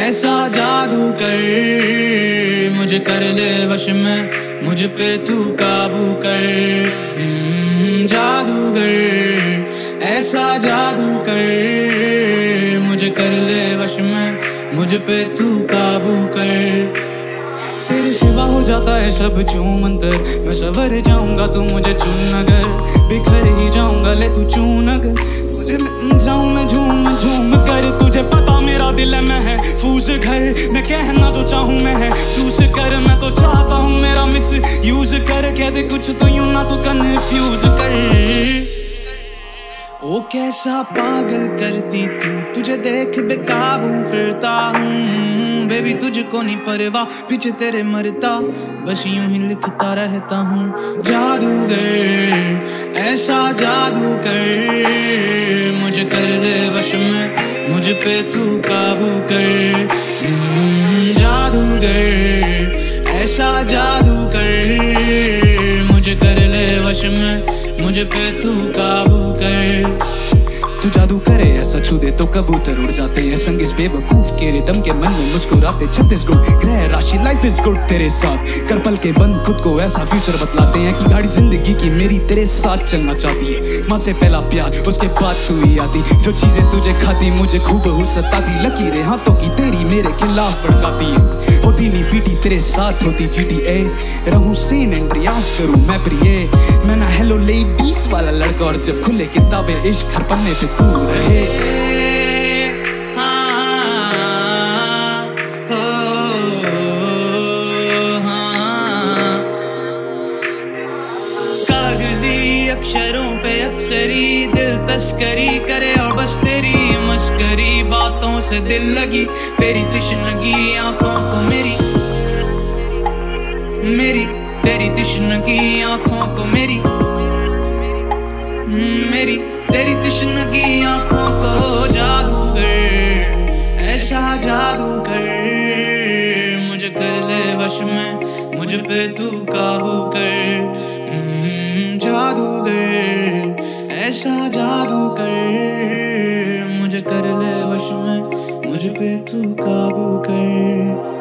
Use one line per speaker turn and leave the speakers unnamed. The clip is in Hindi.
ऐसा जादू कर मुझे कर ले वश में मुझ पे तू काबू कर जादूगर ऐसा जादू कर मुझ पे तू काबू कर। तेरे सिवा हो जाता है सब चू मंतर मैं सवर जाऊँगा तू मुझे चून अगर बिखर ही जाऊँगा, ले तू चून अगर तुझे जाऊँ, मैं झूम झूम कर। तुझे पता मेरा दिल है, मैं है फूस घर। मैं कहना जो चाहूँ, मैं है सूस कर। मैं तो चाहता हूँ मेरा मिस यूज़ कर। कह दे कुछ तो यूँ ना तो कन्फ्यूज़ कर। कैसा पागल करती तू? तुझे देख बेकाबू फिरता हूँ। बेबी तुझको नहीं परवा पीछे तेरे मरता। बस यूँ ही लिखता रहता हूँ। जादूगर, ऐसा जादू कर मुझे कर दे वश में, मुझ पे तू काबू कर। जादूगर, ऐसा जादू कर मुझे कर ले वश में, मुझ पे तू काबू कर
तू जादू करे, ऐसा छू दे तो कबूतर उड़ जाते हैं। संग इस बेवकूफ़ के रिदम के मन में मुस्कुराते छत्तीसगढ़ ग्रह राशि लाइफ इज़ गुड तेरे साथ। कर के बंद खुद को ऐसा फ्यूचर बतलाते हैं कि गाड़ी ज़िंदगी की मेरी तेरे साथ चलना चाहती है। माँ से पहला प्यार, उसके बाद तू ही आती। जो चीज़ें तुझे खाती, मुझे खूब हो सताती। लकीरें हाथों की तेरी मेरे खिलाफ भड़काती है। होती नहीं पीटी, तेरे साथ होती जीटी, ए। रहूँ सीन एंड रियाज करूँ मैं प्रिय। मैं ना हेलो लेडीज़ वाला लड़का और जब खुले किताबें इश्क हर पन्ने पे तू रहे।
अक्षरों पे अक्सरी दिल तस्करी करे और बस तेरी मस्करी बातों से दिल लगी। तेरी तृष्णगी आँखों को मेरी मेरी, तेरी तृष्णगी आँखों को मेरी। मेरी तेरी तृष्णगी आँखों को जादूगर ऐसा जादू कर मुझे कर ले वश में मुझ पे तू काबू कर। हम्म, जादूगर ऐसा जादू कर मुझे कर ले वश में मुझ पे तू काबू कर।